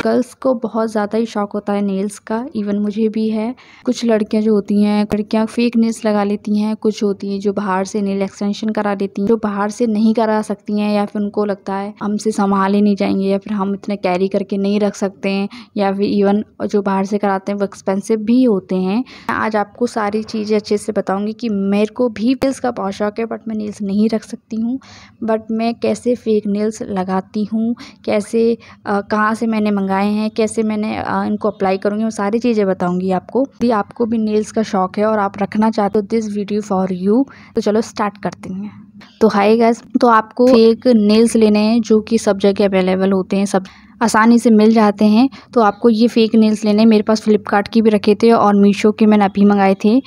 Girls को बहुत ज़्यादा ही शौक होता है नेल्स का, इवन मुझे भी है। कुछ लड़कियाँ जो होती हैं, लड़कियाँ फेक नेल्स लगा लेती हैं, कुछ होती हैं जो बाहर से नेल एक्सटेंशन करा लेती हैं, जो बाहर से नहीं करा सकती हैं या फिर उनको लगता है हमसे संभाल नहीं जाएँगे या फिर हम इतने कैरी करके नहीं रख सकते हैं या फिर इवन जो बाहर से कराते हैं वो एक्सपेंसिव भी होते हैं। आज आपको सारी चीज़ें अच्छे से बताऊँगी कि मेरे को भी नेल्स का बहुत शौक है बट मैं नेल्स नहीं रख सकती हूँ। बट मैं कैसे फेक नेल्स लगाती हूँ? कैसे कहाँ से मैंने मंगाए हैं, कैसे मैंने इनको अप्लाई करूँगी, वो सारी चीज़ें बताऊँगी आपको। यदि आपको भी नेल्स का शौक़ है और आप रखना चाहते हो दिस वीडियो फॉर यू तो चलो स्टार्ट करते हैं। तो हाय गैस तो आपको एक नेल्स लेने हैं जो कि सब जगह अवेलेबल होते हैं, सब आसानी से मिल जाते हैं। तो आपको ये फेक नेल्स लेने मेरे पास फ्लिपकार्ट की भी रखे थे और मीशो के मैंने अभी मंगाए थे।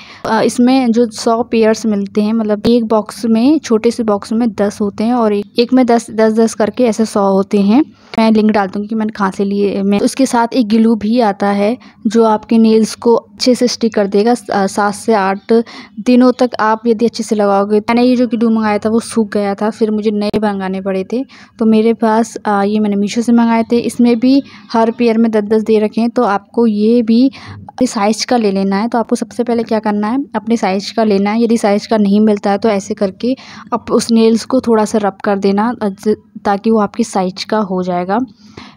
इसमें जो सौ पेयर्स मिलते हैं मतलब एक बॉक्स में, छोटे से बॉक्स में दस होते हैं और एक में दस दस दस करके ऐसे सौ होते हैं। मैं लिंक डाल दूँगी कि मैंने कहाँ से लिए, मैं उसके साथ एक ग्लू भी आता है जो आपके नेल्स को अच्छे से स्टिक कर देगा। सात से आठ दिनों तक आप यदि अच्छे से लगाओगे। मैंने ये जो ग्लू मंगाया था, वो सूख गया था फिर मुझे नए मंगाने पड़े थे। तो मेरे पास आ, ये मैंने मीशो से मंगाए थे। इसमें भी हर पेयर में दस दस दे रखे हैं। तो आपको ये भी अपने साइज़ का ले लेना है। तो आपको सबसे पहले क्या करना है? अपने साइज़ का लेना है। यदि साइज़ का नहीं मिलता है तो ऐसे करके आप उस नेल्स को थोड़ा सा रब कर देना ताकि वो आपकी साइज़ का हो जाएगा।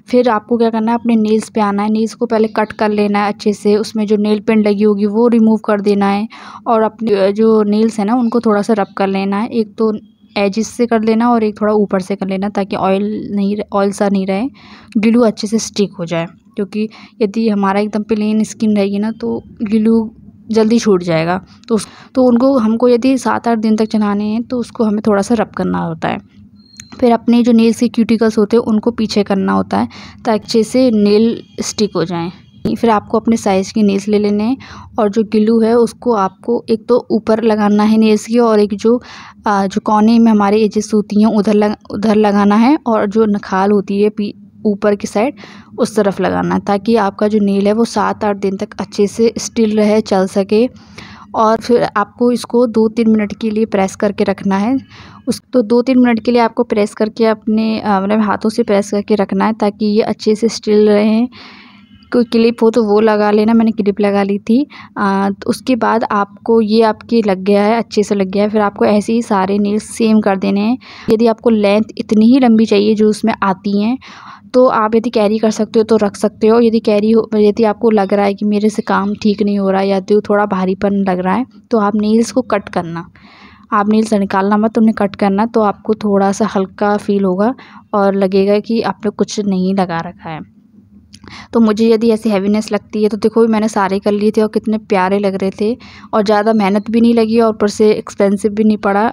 फिर आपको क्या करना है? अपने नेल्स पे आना है। नेल्स को पहले कट कर लेना है अच्छे से। उसमें जो नेल पेंट लगी होगी वो रिमूव कर देना है। और अपने जो नेल्स है ना उनको थोड़ा सा रब कर लेना है। एक तो एजिस से कर लेना और एक थोड़ा ऊपर से कर लेना ताकि ऑयल नहीं ऑयल सा नहीं रहे ग्लू अच्छे से स्टिक हो जाए। क्योंकि यदि हमारा एकदम प्लेन स्किन रहेगी ना तो ग्लू जल्दी छूट जाएगा। तो उस तो उनको हमको यदि सात आठ दिन तक चलाने हैं तो उसको हमें थोड़ा सा रब करना होता है। फिर अपने जो नेल्स के क्यूटिकल्स होते हैं उनको पीछे करना होता है ताकि अच्छे से नेल स्टिक हो जाएँ। फिर आपको अपने साइज़ की नेल्स ले लेने हैं और जो ग्लू है उसको आपको एक तो ऊपर लगाना है नेल्स की और एक जो जो कोने में हमारे एजेस होती हैं उधर लग, उधर लगाना है और जो नखाल होती है पी, ऊपर की साइड उस तरफ़ लगाना है ताकि आपका जो नेल है वो सात आठ दिन तक अच्छे से स्टिल रहे, चल सके। और फिर आपको इसको दो तीन मिनट के लिए प्रेस करके रखना है। उस तो दो तीन मिनट के लिए आपको प्रेस करके अपने मतलब हाथों से प्रेस करके रखना है ताकि ये अच्छे से स्टिल रहें। कोई क्लिप हो तो वो लगा लेना मैंने क्लिप लगा ली थी। आ, तो उसके बाद आपको ये आपके लग गया है अच्छे से लग गया है फिर आपको ऐसे ही सारे नील्स सेम कर देने हैं। यदि आपको लेंथ इतनी ही लंबी चाहिए जो उसमें आती हैं तो आप यदि कैरी कर सकते हो तो रख सकते हो। यदि कैरी हो यदि आपको लग रहा है कि मेरे से काम ठीक नहीं हो रहा है या तो थोड़ा भारीपन लग रहा है तो आप नील्स को कट करना। आप नील्स निकालना मत उन्हें कट करना तो आपको थोड़ा सा हल्का फील होगा और लगेगा कि आपने कुछ नहीं लगा रखा है। तो मुझे यदि ऐसी हैवीनेस लगती है तो देखो भी मैंने सारे कर लिए थे और कितने प्यारे लग रहे थे और ज़्यादा मेहनत भी नहीं लगी और ऊपर से एक्सपेंसिव भी नहीं पड़ा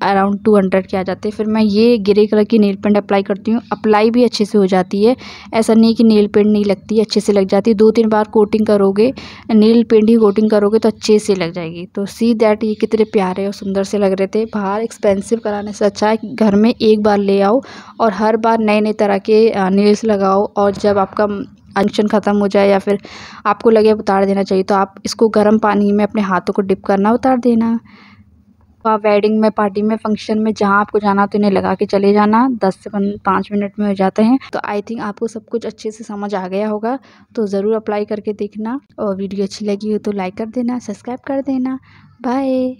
अराउंड टू हंड्रेड के आ जाते हैं। फिर मैं ये ग्रे कलर की नेल पेंट अप्लाई करती हूँ। अप्लाई भी अच्छे से हो जाती है। ऐसा नहीं कि नेल पेंट नहीं लगती अच्छे से लग जाती है। दो तीन बार कोटिंग करोगे, नेल पेंट ही कोटिंग करोगे तो अच्छे से लग जाएगी। तो सी दैट ये कितने प्यारे और सुंदर से लग रहे थे। बाहर एक्सपेंसिव कराने से अच्छा है घर में एक बार ले आओ और हर बार नए नए तरह के नेल्स लगाओ और जब आपका फ़ंक्शन ख़त्म हो जाए या फिर आपको लगे उतार देना चाहिए तो आप इसको गर्म पानी में अपने हाथों को डिप करना, उतार देना। वेडिंग में पार्टी में फ़ंक्शन में, जहाँ आपको जाना तो इन्हें लगा के चले जाना। दस से पाँच मिनट में हो जाते हैं। तो आई थिंक आपको सब कुछ अच्छे से समझ आ गया होगा। तो ज़रूर अप्लाई करके देखना। और वीडियो अच्छी लगी हो तो लाइक कर देना सब्सक्राइब कर देना। बाय